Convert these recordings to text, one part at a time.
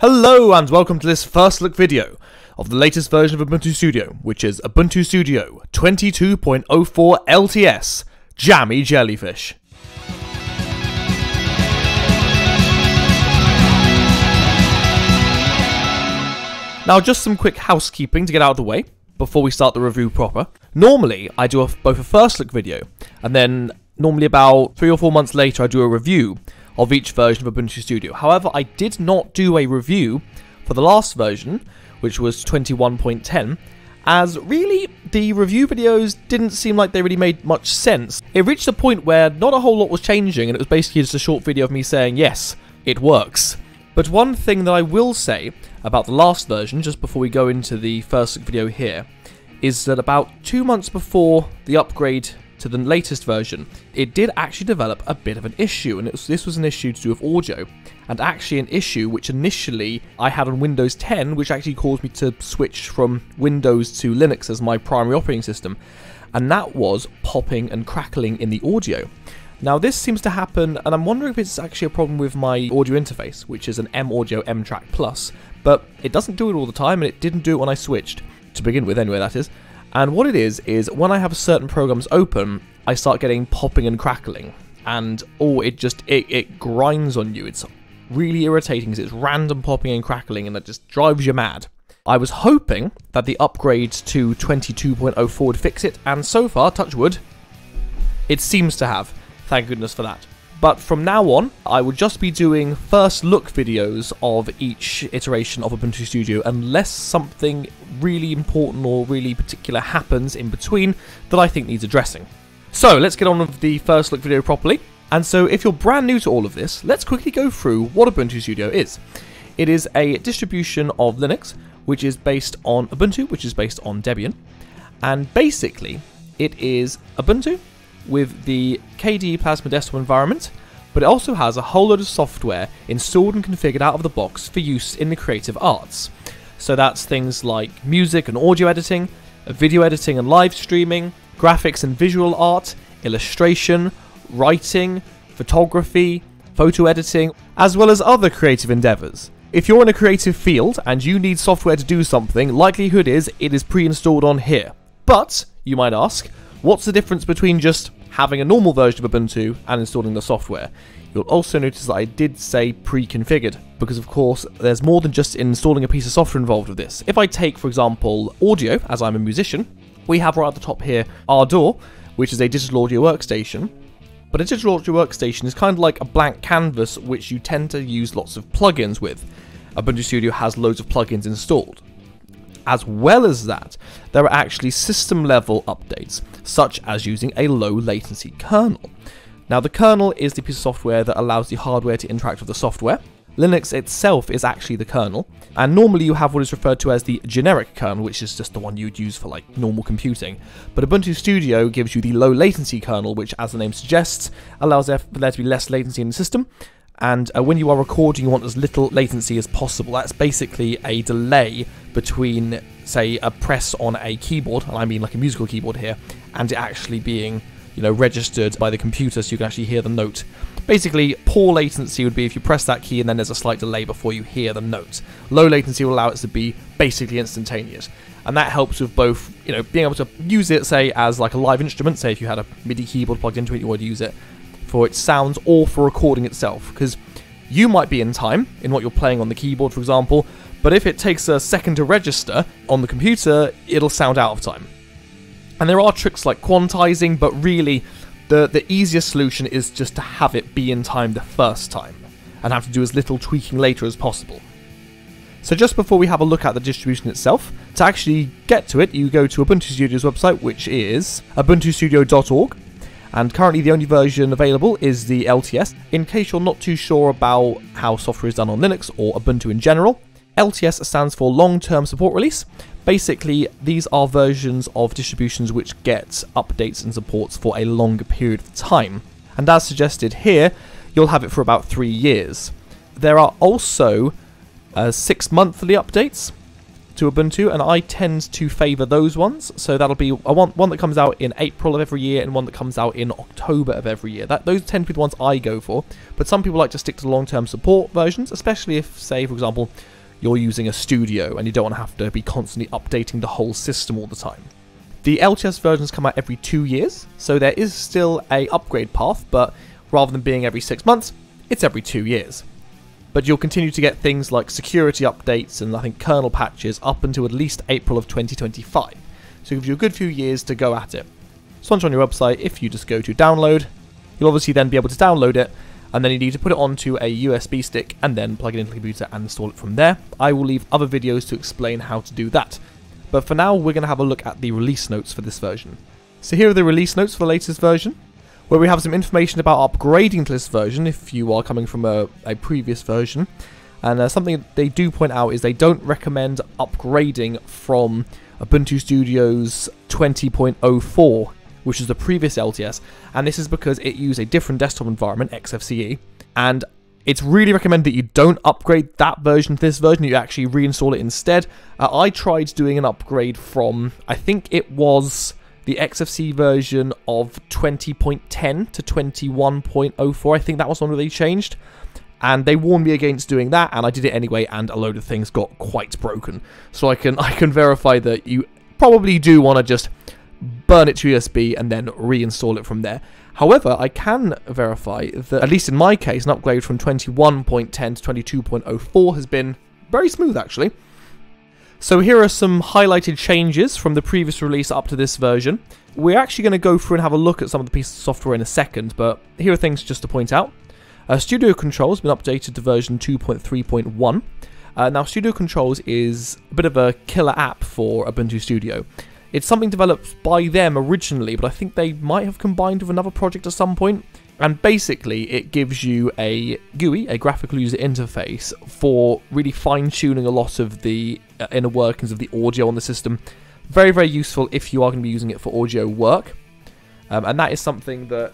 Hello and welcome to this first look video of the latest version of Ubuntu Studio, which is Ubuntu Studio 22.04 LTS Jammy Jellyfish. Now just some quick housekeeping to get out of the way before we start the review proper. Normally I do a, both a first look video and then normally about three or four months later I do a review of each version of Ubuntu Studio. However, I did not do a review for the last version, which was 21.10, as really the review videos didn't seem like they really made much sense. It reached a point where not a whole lot was changing, and it was basically just a short video of me saying, yes, it works. But one thing that I will say about the last version, just before we go into the first video here, is that about two months before the upgrade to the latest version, it did actually develop a bit of an issue, and was, this was an issue to do with audio, and actually an issue which initially I had on Windows 10, which actually caused me to switch from Windows to Linux as my primary operating system, and that was popping and crackling in the audio. Now this seems to happen, and I'm wondering if it's actually a problem with my audio interface, which is an M Audio M Track Plus, but it doesn't do it all the time, and it didn't do it when I switched, to begin with anyway that is. And what it is, is when I have certain programs open, I start getting popping and crackling. And, oh, it just, it, it grinds on you. It's really irritating because it's random popping and crackling and it just drives you mad. I was hoping that the upgrade to 22.04 would fix it, and so far, touch wood, it seems to have. Thank goodness for that. But from now on, I will just be doing first look videos of each iteration of Ubuntu Studio unless something really important or really particular happens in between that I think needs addressing. So let's get on with the first look video properly. And so if you're brand new to all of this, let's quickly go through what Ubuntu Studio is. It is a distribution of Linux, which is based on Ubuntu, which is based on Debian. And basically, it is Ubuntu with the KDE Plasma desktop environment, but it also has a whole load of software installed and configured out of the box for use in the creative arts. So that's things like music and audio editing, video editing and live streaming, graphics and visual art, illustration, writing, photography, photo editing, as well as other creative endeavors. If you're in a creative field and you need software to do something, likelihood is it is pre-installed on here. But, you might ask, what's the difference between just having a normal version of Ubuntu and installing the software? You'll also notice that I did say pre-configured, because of course there's more than just installing a piece of software involved with this. If I take, for example, audio, as I'm a musician, we have right at the top here Ardour, which is a digital audio workstation. But a digital audio workstation is kind of like a blank canvas which you tend to use lots of plugins with. Ubuntu Studio has loads of plugins installed. As well as that, there are actually system level updates, such as using a low latency kernel. Now, the kernel is the piece of software that allows the hardware to interact with the software. Linux itself is actually the kernel, and normally you have what is referred to as the generic kernel, which is just the one you'd use for like normal computing. But Ubuntu Studio gives you the low latency kernel, which, as the name suggests, allows there, to be less latency in the system. And uh, when you are recording, you want as little latency as possible. That's basically a delay between, say, a press on a keyboard, and I mean like a musical keyboard here, and it actually being you know, registered by the computer so you can actually hear the note. Basically, poor latency would be if you press that key and then there's a slight delay before you hear the note. Low latency will allow it to be basically instantaneous. And that helps with both, you know, being able to use it, say, as like a live instrument, say if you had a MIDI keyboard plugged into it, you would use it for its sounds or for recording itself. Because you might be in time in what you're playing on the keyboard, for example, but if it takes a second to register on the computer, it'll sound out of time. And there are tricks like quantizing, but really, the, the easiest solution is just to have it be in time the first time, and have to do as little tweaking later as possible. So just before we have a look at the distribution itself, to actually get to it, you go to Ubuntu Studio's website, which is ubuntustudio.org, and currently the only version available is the LTS. In case you're not too sure about how software is done on Linux or Ubuntu in general, LTS stands for Long Term Support Release. Basically, these are versions of distributions which get updates and supports for a longer period of time. And as suggested here, you'll have it for about three years. There are also uh, six monthly updates to Ubuntu, and I tend to favour those ones. So that'll be I want one that comes out in April of every year and one that comes out in October of every year. That those tend to be the ones I go for. But some people like to stick to long-term support versions, especially if, say, for example, you're using a studio and you don't want to have to be constantly updating the whole system all the time. The LTS versions come out every two years, so there is still a upgrade path, but rather than being every six months, it's every two years. But you'll continue to get things like security updates and I think kernel patches up until at least April of 2025. So it gives you a good few years to go at it. So once on your website, if you just go to download, you'll obviously then be able to download it, and then you need to put it onto a USB stick and then plug it into the computer and install it from there. I will leave other videos to explain how to do that. But for now, we're going to have a look at the release notes for this version. So here are the release notes for the latest version where we have some information about upgrading to this version if you are coming from a, a previous version. And uh, something they do point out is they don't recommend upgrading from Ubuntu Studios 20.04, which is the previous LTS, and this is because it used a different desktop environment, XFCE, and it's really recommended that you don't upgrade that version to this version, you actually reinstall it instead. Uh, I tried doing an upgrade from, I think it was the XFC version of 20.10 to 21.04. I think that was one where they changed. And they warned me against doing that, and I did it anyway, and a load of things got quite broken. So I can I can verify that you probably do want to just burn it to USB and then reinstall it from there. However, I can verify that, at least in my case, an upgrade from 21.10 to 22.04 has been very smooth actually. So here are some highlighted changes from the previous release up to this version. We're actually going to go through and have a look at some of the pieces of software in a second, but here are things just to point out. Uh, Studio Controls has been updated to version 2.3.1. Uh, now, Studio Controls is a bit of a killer app for Ubuntu Studio. It's something developed by them originally, but I think they might have combined with another project at some point. And basically, it gives you a GUI, a graphical user interface, for really fine tuning a lot of the uh, inner workings of the audio on the system. Very, very useful if you are going to be using it for audio work. Um, and that is something that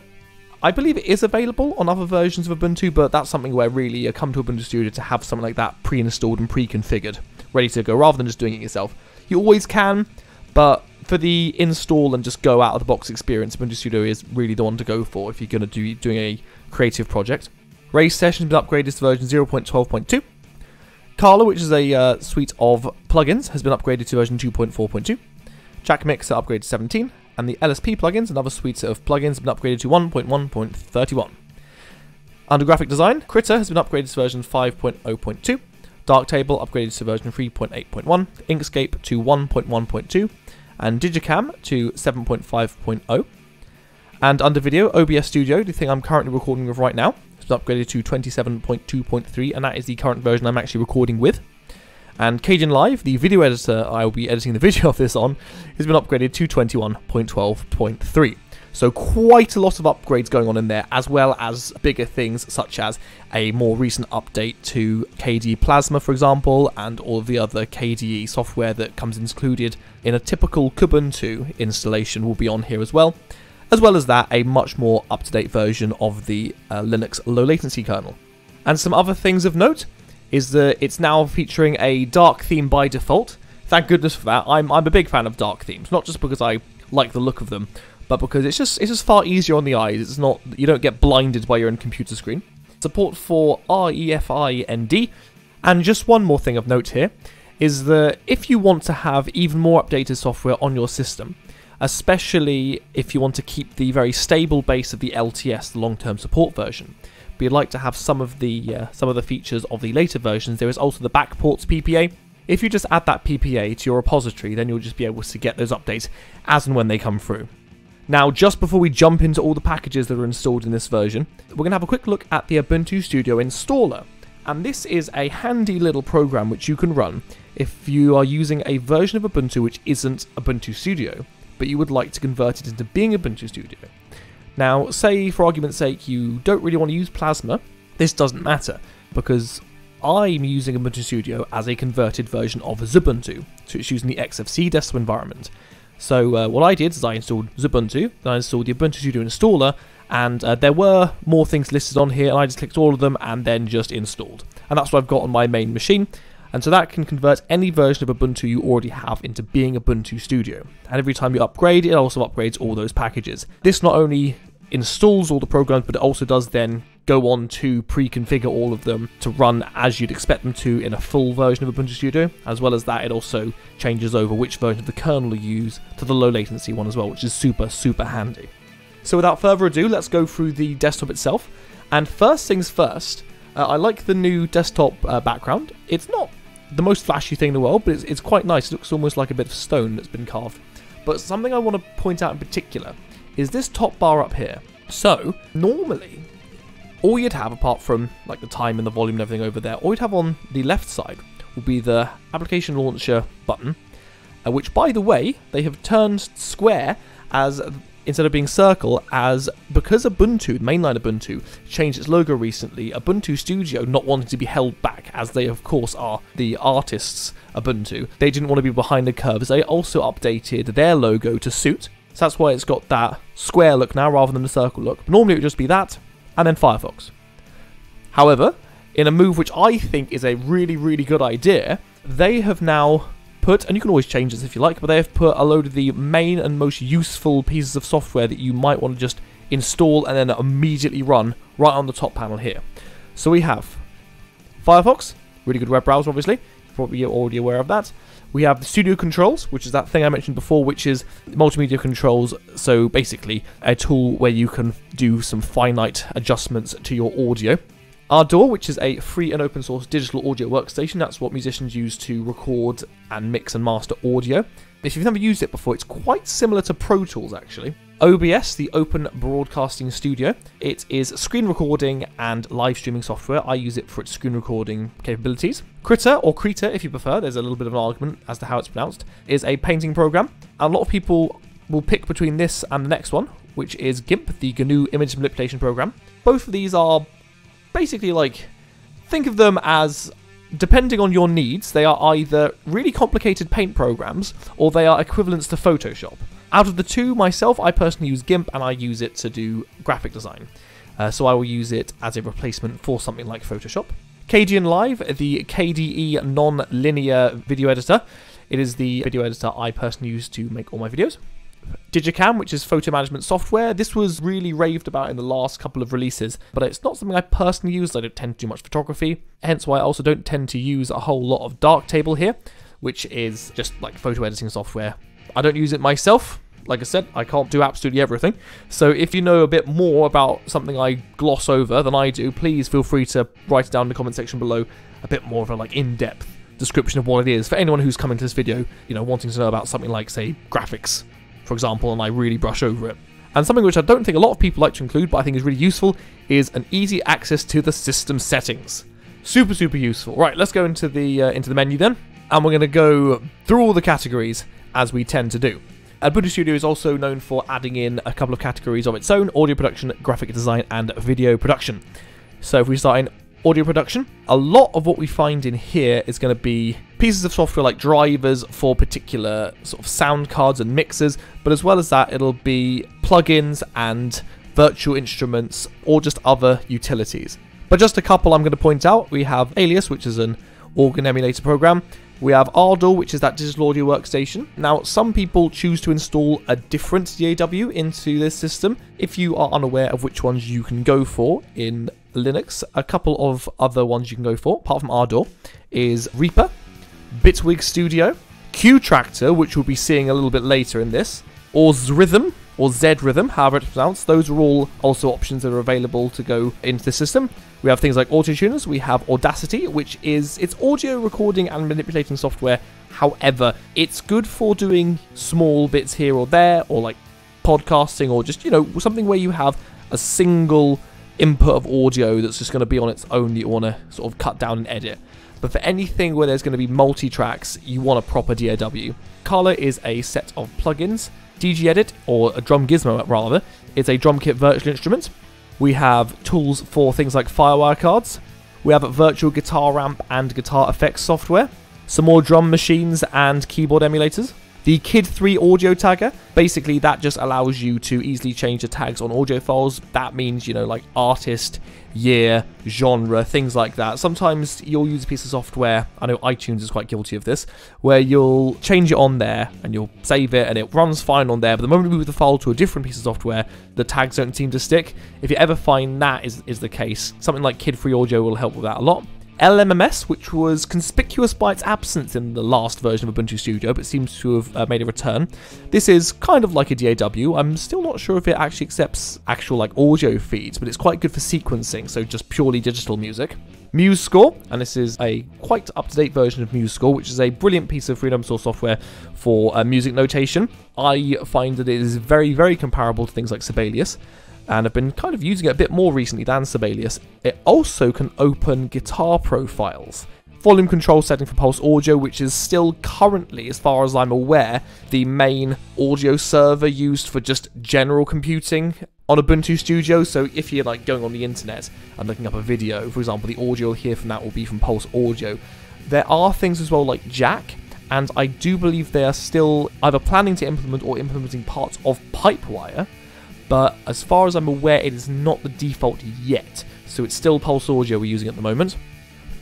I believe it is available on other versions of Ubuntu, but that's something where really you come to Ubuntu Studio to have something like that pre installed and pre configured, ready to go, rather than just doing it yourself. You always can, but for the install and just go out of the box experience, Ubuntu Studio is really the one to go for if you're going to do doing a creative project. RaySession has been upgraded to version 0.12.2. Carla, which is a uh, suite of plugins, has been upgraded to version 2.4.2. Jack Mixer upgraded to 17, and the LSP plugins, another suite of plugins, have been upgraded to 1.1.31. Under graphic design, Krita has been upgraded to version 5.0.2. Darktable upgraded to version 3.8.1, Inkscape to 1.1.2, and digiKam to 7.5.0. And under video, OBS Studio, the thing I'm currently recording with right now, has been upgraded to 27.2.3, and that is the current version I'm actually recording with. And Kdenlive, the video editor I will be editing the video of this on, has been upgraded to 21.12.3. So quite a lot of upgrades going on in there, as well as bigger things such as a more recent update to KDE Plasma, for example, and all of the other KDE software that comes included in a typical Kubuntu installation will be on here as well. As well as that, a much more up-to-date version of the uh, Linux low latency kernel. And some other things of note is that it's now featuring a dark theme by default. Thank goodness for that. I'm, I'm a big fan of dark themes, not just because I like the look of them, but because it's just it's just far easier on the eyes. It's not you don't get blinded by your own computer screen. Support for REFIND, and just one more thing of note here is that if you want to have even more updated software on your system, especially if you want to keep the very stable base of the LTS, the long-term support version, but you'd like to have some of the uh, some of the features of the later versions, there is also the backports PPA. If you just add that PPA to your repository, then you'll just be able to get those updates as and when they come through. Now, just before we jump into all the packages that are installed in this version, we're going to have a quick look at the Ubuntu Studio installer. And this is a handy little program which you can run if you are using a version of Ubuntu which isn't Ubuntu Studio, but you would like to convert it into being Ubuntu Studio. Now, say for argument's sake you don't really want to use Plasma, this doesn't matter because I'm using Ubuntu Studio as a converted version of Xubuntu, so it's using the XFC desktop environment. So uh, what I did is I installed Xubuntu, then I installed the Ubuntu Studio installer, and uh, there were more things listed on here, and I just clicked all of them and then just installed. And that's what I've got on my main machine. And so that can convert any version of Ubuntu you already have into being Ubuntu Studio. And every time you upgrade, it also upgrades all those packages. This not only installs all the programs, but it also does then go on to pre-configure all of them to run as you'd expect them to in a full version of Ubuntu Studio. As well as that, it also changes over which version of the kernel you use to the low latency one as well, which is super, super handy. So without further ado, let's go through the desktop itself. And first things first, uh, I like the new desktop uh, background. It's not the most flashy thing in the world, but it's, it's quite nice. It looks almost like a bit of stone that's been carved. But something I want to point out in particular is this top bar up here. So, normally, all you'd have, apart from like the time and the volume and everything over there, all you'd have on the left side will be the application launcher button, uh, which, by the way, they have turned square as instead of being circle as because Ubuntu, mainline Ubuntu, changed its logo recently, Ubuntu Studio not wanting to be held back, as they of course are the artists Ubuntu, they didn't want to be behind the curves. They also updated their logo to suit. So that's why it's got that square look now rather than the circle look. Normally it would just be that, and then Firefox. However, in a move which I think is a really, really good idea, they have now put, and you can always change this if you like, but they have put a load of the main and most useful pieces of software that you might want to just install and then immediately run right on the top panel here. So we have Firefox, really good web browser obviously, probably you're already aware of that. We have the studio controls, which is that thing I mentioned before, which is multimedia controls. So basically, a tool where you can do some finite adjustments to your audio. Ardour, which is a free and open source digital audio workstation. That's what musicians use to record and mix and master audio. If you've never used it before, it's quite similar to Pro Tools actually. OBS, the Open Broadcasting Studio. It is screen recording and live streaming software. I use it for its screen recording capabilities. Krita, or Krita if you prefer, there's a little bit of an argument as to how it's pronounced, is a painting program. A lot of people will pick between this and the next one, which is GIMP, the GNU Image Manipulation Program. Both of these are basically like think of them as depending on your needs, they are either really complicated paint programs or they are equivalents to Photoshop. Out of the two, myself, I personally use GIMP and I use it to do graphic design. Uh, so I will use it as a replacement for something like Photoshop. Kdenlive, the KDE non-linear video editor. It is the video editor I personally use to make all my videos. digiKam, which is photo management software. This was really raved about in the last couple of releases, but it's not something I personally use. I don't tend to do much photography, hence why I also don't tend to use a whole lot of Darktable here, which is just like photo editing software. I don't use it myself. Like I said, I can't do absolutely everything. So if you know a bit more about something I gloss over than I do, please feel free to write it down in the comment section below. A bit more of a like in-depth description of what it is for anyone who's coming to this video, you know, wanting to know about something like, say, graphics for example, and I really brush over it. And something which I don't think a lot of people like to include, but I think is really useful, is an easy access to the system settings. Super, super useful. Right, let's go into the uh, into the menu then, and we're going to go through all the categories as we tend to do. Ubuntu Studio is also known for adding in a couple of categories of its own: audio production, graphic design, and video production. So if we start in audio production. A lot of what we find in here is going to be pieces of software like drivers for particular sort of sound cards and mixers, but as well as that, it'll be plugins and virtual instruments or just other utilities. But just a couple I'm going to point out. We have Aeolus, which is an organ emulator program. We have Ardour, which is that digital audio workstation. Now, some people choose to install a different DAW into this system. If you are unaware of which ones you can go for in Linux, a couple of other ones you can go for, apart from Ardour, is Reaper, Bitwig Studio, Qtractor, which we'll be seeing a little bit later in this, or Zrhythm, or Z Rhythm, however it's pronounced. Those are all also options that are available to go into the system. We have things like Autotuners, we have Audacity, which is it's audio recording and manipulating software. However, it's good for doing small bits here or there, or like podcasting, or just, you know, something where you have a single input of audio that's just going to be on its own that you want to sort of cut down and edit. But for anything where there's going to be multi tracks, you want a proper DAW. Carla is a set of plugins. DG Edit, or a Drum Gizmo rather, is a drum kit virtual instrument. We have tools for things like Firewire cards. We have virtual guitar ramp and guitar effects software. Some more drum machines and keyboard emulators. The KID 3 audio tagger, basically that just allows you to easily change the tags on audio files. That means, you know, like artist, year, genre, things like that. Sometimes you'll use a piece of software, I know iTunes is quite guilty of this, where you'll change it on there and you'll save it and it runs fine on there, but the moment you move the file to a different piece of software, the tags don't seem to stick. If you ever find that is, is the case, something like KID 3 Audio will help with that a lot. LMMS, which was conspicuous by its absence in the last version of Ubuntu Studio, but seems to have uh, made a return. This is kind of like a DAW. I'm still not sure if it actually accepts actual like audio feeds, but it's quite good for sequencing, so just purely digital music. MuseScore, and this is a quite up-to-date version of MuseScore, which is a brilliant piece of freedom source software for uh, music notation. I find that it is very, very comparable to things like Sibelius and I've been kind of using it a bit more recently than Sibelius. It also can open Guitar Pro files. Volume control setting for Pulse Audio, which is still currently, as far as I'm aware, the main audio server used for just general computing on Ubuntu Studio. So if you're like going on the internet and looking up a video, for example, the audio you'll hear from that will be from Pulse Audio. There are things as well like Jack, and I do believe they are still either planning to implement or implementing parts of Pipewire but as far as I'm aware, it is not the default yet, so it's still Pulse Audio we're using at the moment.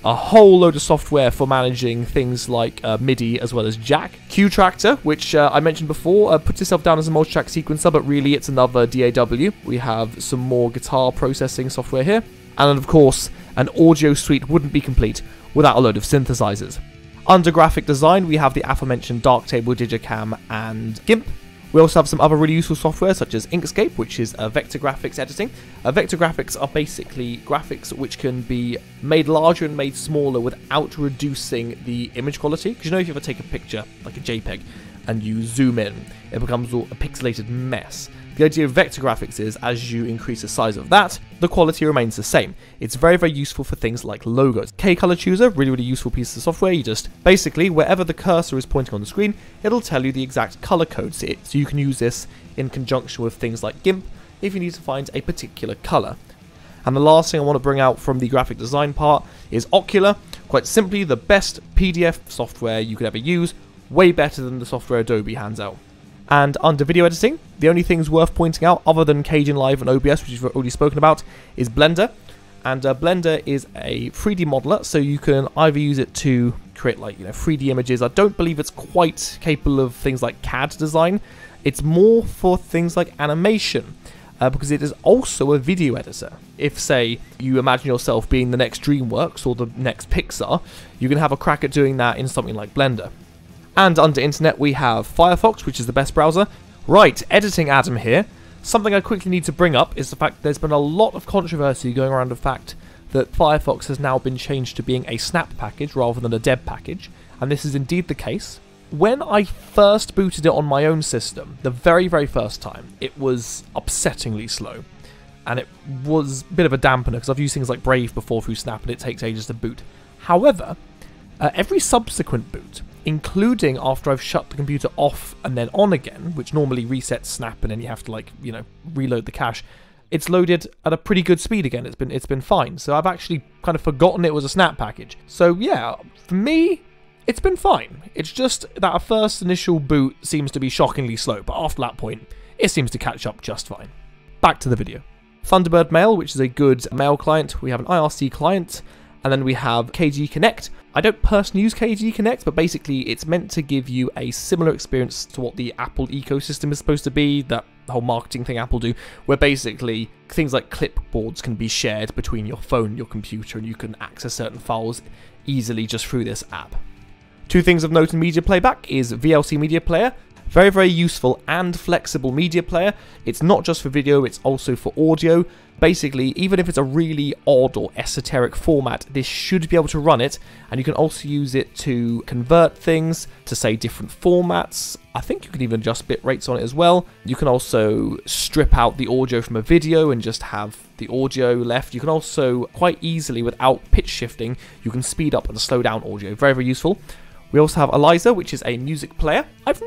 A whole load of software for managing things like uh, MIDI as well as Jack. Qtractor, which uh, I mentioned before, uh, puts itself down as a multi-track sequencer, but really it's another DAW. We have some more guitar processing software here. And of course, an audio suite wouldn't be complete without a load of synthesizers. Under graphic design, we have the aforementioned Darktable, digiKam, and GIMP. We also have some other really useful software such as Inkscape, which is a vector graphics editing. Uh, vector graphics are basically graphics which can be made larger and made smaller without reducing the image quality. Because you know if you ever take a picture, like a JPEG, and you zoom in, it becomes all a pixelated mess. The idea of vector graphics is as you increase the size of that, the quality remains the same. It's very, very useful for things like logos. K-Color Chooser, really, really useful piece of software. You just, basically, wherever the cursor is pointing on the screen, it'll tell you the exact color code. So you can use this in conjunction with things like GIMP if you need to find a particular color. And the last thing I want to bring out from the graphic design part is Okular. Quite simply, the best PDF software you could ever use, way better than the software Adobe hands out. And under video editing, the only things worth pointing out, other than Kdenlive and OBS, which we've already spoken about, is Blender. And uh, Blender is a 3D modeler, so you can either use it to create like you know 3D images. I don't believe it's quite capable of things like CAD design. It's more for things like animation. Uh, because it is also a video editor. If, say, you imagine yourself being the next DreamWorks or the next Pixar, you can have a crack at doing that in something like Blender. And under internet we have Firefox, which is the best browser. Right, editing Adam here. Something I quickly need to bring up is the fact there's been a lot of controversy going around the fact that Firefox has now been changed to being a snap package rather than a deb package, and this is indeed the case. When I first booted it on my own system, the very, very first time, it was upsettingly slow. And it was a bit of a dampener because I've used things like Brave before through Snap and it takes ages to boot. However, uh, every subsequent boot, including after I've shut the computer off and then on again, which normally resets Snap and then you have to like, you know, reload the cache. It's loaded at a pretty good speed again. It's been it's been fine. So I've actually kind of forgotten it was a Snap package. So yeah, for me, it's been fine. It's just that a first initial boot seems to be shockingly slow, but after that point, it seems to catch up just fine. Back to the video. Thunderbird Mail, which is a good mail client. We have an IRC client, and then we have KDE Connect. I don't personally use KDE Connect, but basically it's meant to give you a similar experience to what the Apple ecosystem is supposed to be, that whole marketing thing Apple do, where basically things like clipboards can be shared between your phone and your computer, and you can access certain files easily just through this app. Two things of note in media playback is VLC Media Player, very, very useful and flexible media player. It's not just for video, it's also for audio. Basically, even if it's a really odd or esoteric format, this should be able to run it, and you can also use it to convert things to say different formats. I think you can even adjust bit rates on it as well. You can also strip out the audio from a video and just have the audio left. You can also quite easily, without pitch shifting, you can speed up and slow down audio. Very, very useful. We also have Elisa, which is a music player. I've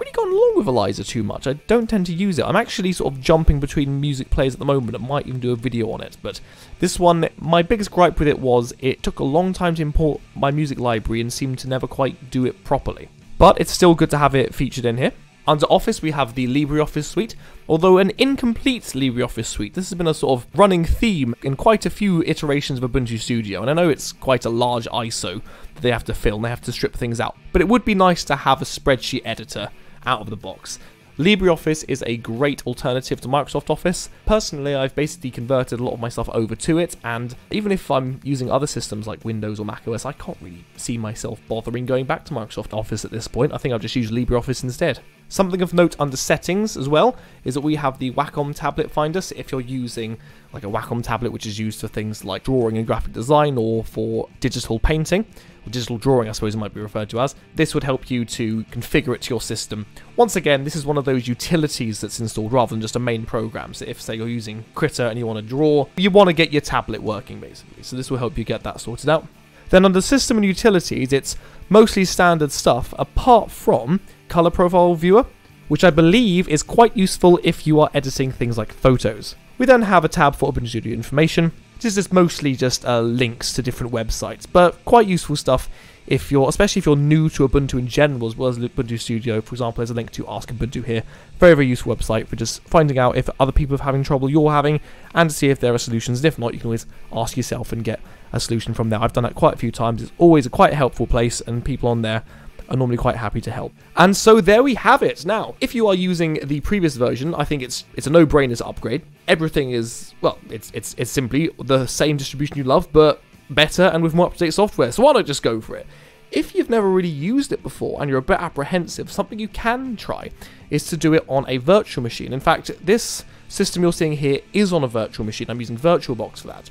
really gone along with Elisa too much. I don't tend to use it. I'm actually sort of jumping between music players at the moment. I might even do a video on it. But this one, my biggest gripe with it was it took a long time to import my music library and seemed to never quite do it properly. but it's still good to have it featured in here. Under Office, we have the LibreOffice suite, although an incomplete LibreOffice suite. This has been a sort of running theme in quite a few iterations of Ubuntu Studio, and I know it's quite a large ISO that they have to fill and they have to strip things out, but it would be nice to have a spreadsheet editor out of the box. LibreOffice is a great alternative to Microsoft Office. Personally, I've basically converted a lot of my stuff over to it, and even if I'm using other systems like Windows or macOS, I can't really see myself bothering going back to Microsoft Office at this point. I think I'll just use LibreOffice instead. Something of note under settings as well is that we have the Wacom tablet finder. So if you're using like a Wacom tablet, which is used for things like drawing and graphic design or for digital painting, digital drawing, I suppose it might be referred to as, this would help you to configure it to your system. Once again, this is one of those utilities that's installed rather than just a main program. So if, say, you're using Krita and you want to draw, you want to get your tablet working, basically. So this will help you get that sorted out. Then under System and Utilities, it's mostly standard stuff, apart from Color Profile Viewer, which I believe is quite useful if you are editing things like photos. We then have a tab for Ubuntu information, this is mostly just uh, links to different websites, but quite useful stuff if you're, especially if you're new to Ubuntu in general, as well as Ubuntu Studio. For example, there's a link to Ask Ubuntu here. Very, very useful website for just finding out if other people are having trouble you're having, and to see if there are solutions. And if not, you can always ask yourself and get a solution from there. I've done that quite a few times. It's always a quite helpful place, and people on there are normally quite happy to help. And so there we have it. Now, if you are using the previous version, I think it's it's a no-brainer upgrade. Everything is well, it's it's it's simply the same distribution you love, but better and with more up-to-date software. So why not just go for it? If you've never really used it before and you're a bit apprehensive, something you can try is to do it on a virtual machine. In fact, this system you're seeing here is on a virtual machine. I'm using VirtualBox for that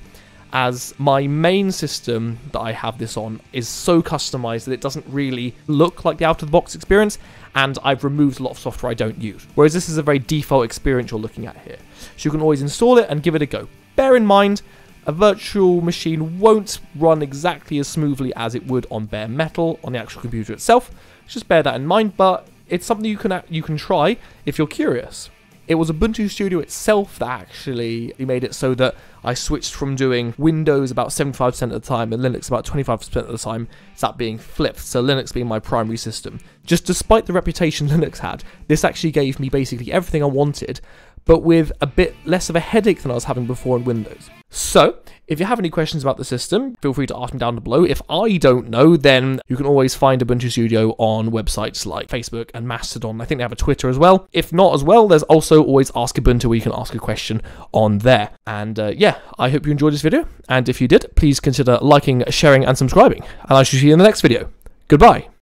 as my main system that I have this on is so customized that it doesn't really look like the out of the box experience, and I've removed a lot of software I don't use. Whereas this is a very default experience you're looking at here. So you can always install it and give it a go. Bear in mind, a virtual machine won't run exactly as smoothly as it would on bare metal on the actual computer itself. Just bear that in mind, but it's something you can you can try if you're curious. It was Ubuntu Studio itself that actually made it so that I switched from doing Windows about 75% of the time and Linux about 25% of the time to that being flipped, so Linux being my primary system. Just despite the reputation Linux had, this actually gave me basically everything I wanted, but with a bit less of a headache than I was having before in Windows. So, if you have any questions about the system, feel free to ask me down below. If I don't know, then you can always find Ubuntu Studio on websites like Facebook and Mastodon. I think they have a Twitter as well. If not as well, there's also always Ask Ubuntu where you can ask a question on there. And uh, yeah, I hope you enjoyed this video. And if you did, please consider liking, sharing, and subscribing. And I shall see you in the next video. Goodbye.